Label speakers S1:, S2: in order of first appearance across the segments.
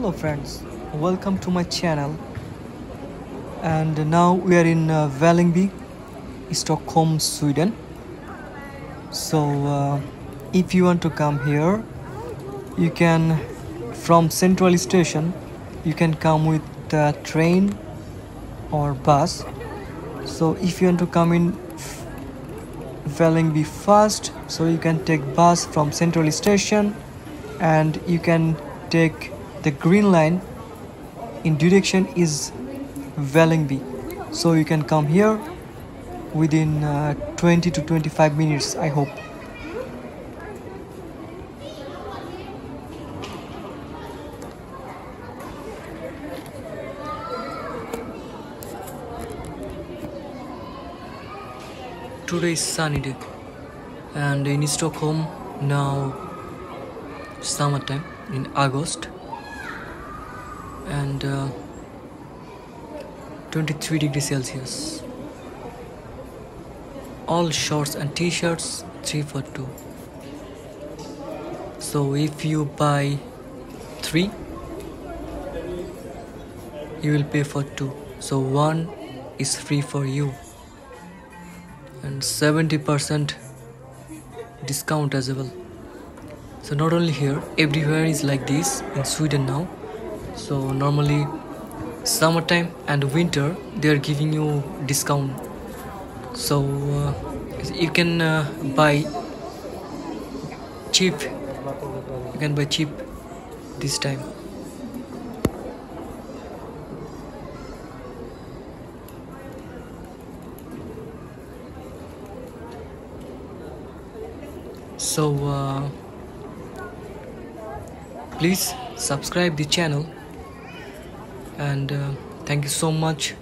S1: hello friends. Welcome to my channel. And now we are in uh, Vällingby Stockholm Sweden. So uh, if you want to come here you can from central station you can come with the train or bus. So if you want to come in Vällingby fast so you can take bus from central station and you can take the green line in direction is Vällingby so you can come here within uh, 20 to 25 minutes I hope. Today is sunny day and in Stockholm now summertime in August and uh, 23 degrees Celsius. All shorts and t-shirts 3 for 2 so if you buy 3 you will pay for 2 so 1 is free for you. And 70% discount as well. So not only here everywhere is like this in sweden now so normally summertime and winter they are giving you discount. So uh, you can uh, buy cheap. You can buy cheap this time. So uh, please subscribe the channel and uh, thank you so much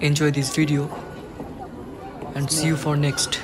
S1: enjoy this video and see you for next